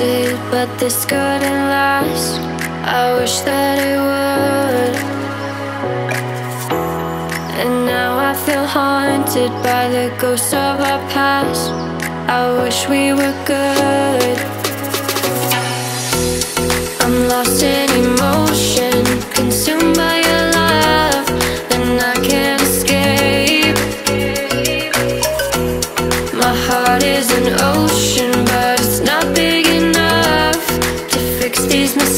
it, but this couldn't last. I wish that it would. And now I feel haunted by the ghosts of our past. I wish we were good. I'm lost in emotion, consumed by your love, and I can't escape. My heart is an ocean,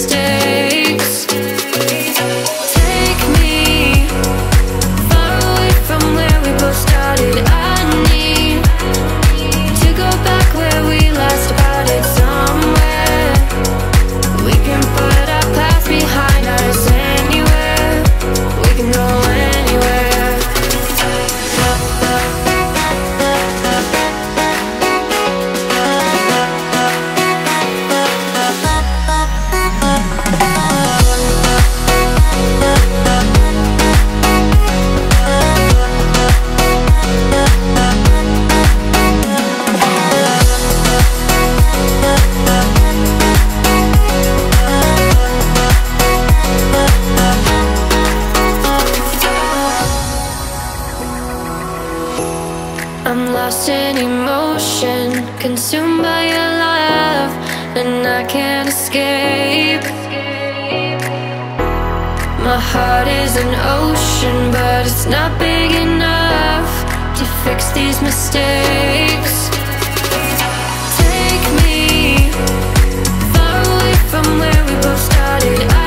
these I'm lost in emotion, consumed by your love, and I can't escape. My heart is an ocean, but it's not big enough to fix these mistakes. Take me far away from where we both started.